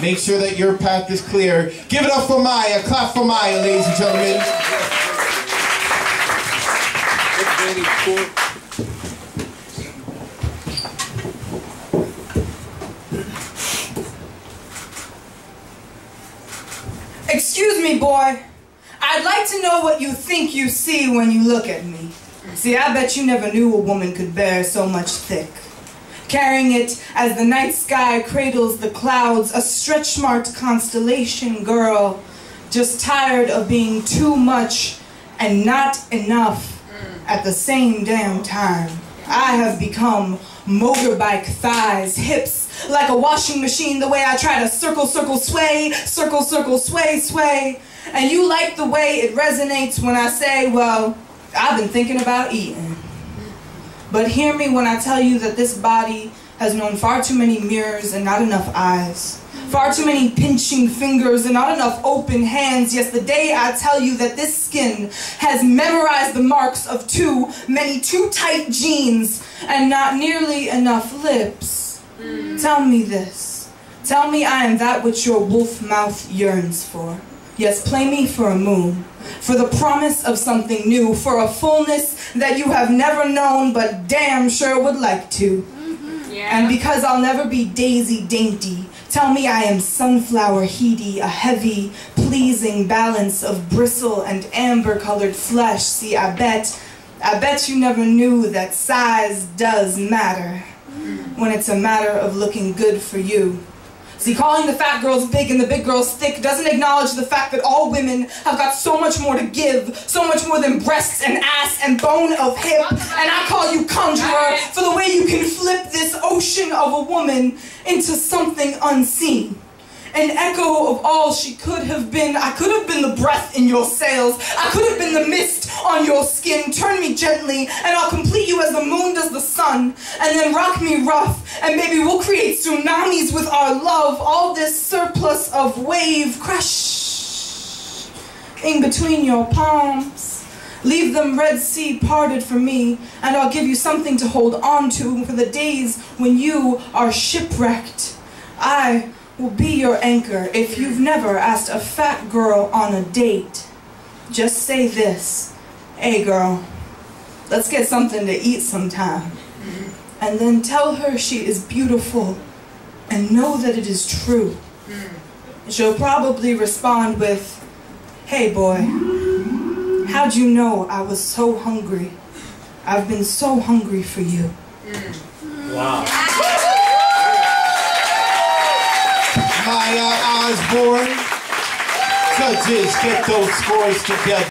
Make sure that your path is clear. Give it up for Maya. Clap for Maya, ladies and gentlemen. Excuse me, boy. I'd like to know what you think you see when you look at me. See, I bet you never knew a woman could bear so much thick. Carrying it as the night sky cradles the clouds, a stretch-marked constellation girl, just tired of being too much and not enough mm. at the same damn time. I have become motorbike thighs, hips, like a washing machine, the way I try to circle, circle, sway, circle, circle, sway, sway. And you like the way it resonates when I say, well, I've been thinking about eating. But hear me when I tell you that this body has known far too many mirrors and not enough eyes. Far too many pinching fingers and not enough open hands. Yes, the day I tell you that this skin has memorized the marks of too many too tight jeans and not nearly enough lips. Mm. Tell me this. Tell me I am that which your wolf mouth yearns for. Yes, play me for a moon, for the promise of something new, for a fullness that you have never known but damn sure would like to. Mm-hmm. And because I'll never be daisy dainty, tell me I am sunflower heady, a heavy, pleasing balance of bristle and amber colored flesh. See, I bet, I bet you never knew that size does matter mm. when it's a matter of looking good for you. See, calling the fat girls big and the big girls thick doesn't acknowledge the fact that all women have got so much more to give, so much more than breasts and ass and bone of hip. And I call you conjurer for the way you can flip this ocean of a woman into something unseen. An echo of all she could have been. I could have been the breath in your sails. I could have been the mist on your skin. Turn me gently, and I'll complete you as the moon does the sun. And then rock me rough, and maybe we'll create tsunamis with our love. All this surplus of wave crush in between your palms. Leave them Red Sea parted for me, and I'll give you something to hold on to for the days when you are shipwrecked. I will be your anchor if you've never asked a fat girl on a date. Just say this, hey girl, let's get something to eat sometime. And then tell her she is beautiful and know that it is true. She'll probably respond with, hey boy, how'd you know I was so hungry? I've been so hungry for you. Wow. Osborne. Judges, get those scores together.